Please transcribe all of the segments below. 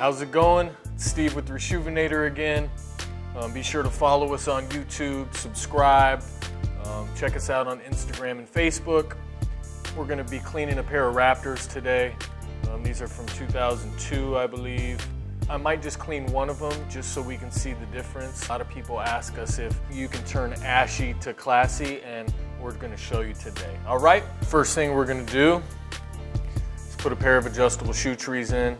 How's it going? Steve with Reshoevn8r again. Um, be sure to follow us on YouTube, subscribe, um, check us out on Instagram and Facebook. We're going to be cleaning a pair of Raptors today. Um, these are from 2002, I believe. I might just clean one of them just so we can see the difference. A lot of people ask us if you can turn ashy to classy and we're gonna show you today. All right, first thing we're gonna do is put a pair of adjustable shoe trees in.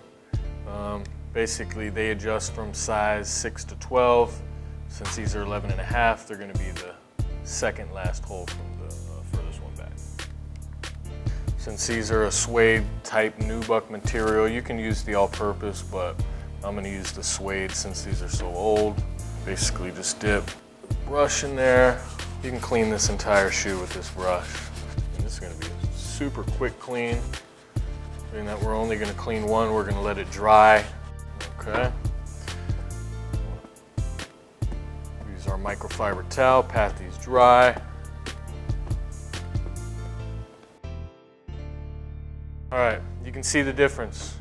Um, basically, they adjust from size 6 to 12. Since these are 11 and a half, they're going to be the second last hole from the uh, furthest one back. Since these are a suede type nubuck material, you can use the all-purpose, but I'm going to use the suede since these are so old. Basically, just dip the brush in there. You can clean this entire shoe with this brush. And this is going to be a super quick clean. Being that we're only going to clean one, we're going to let it dry. Okay. Use our microfiber towel, pat these dry. All right, you can see the difference.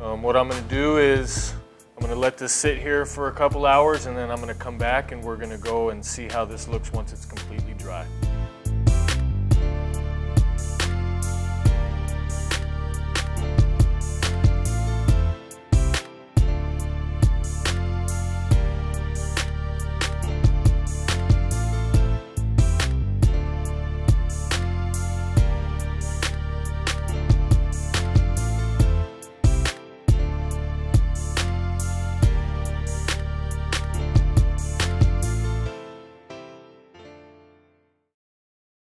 Um, what I'm going to do is I'm going to let this sit here for a couple hours and then I'm going to come back and we're going to go and see how this looks once it's completely dry.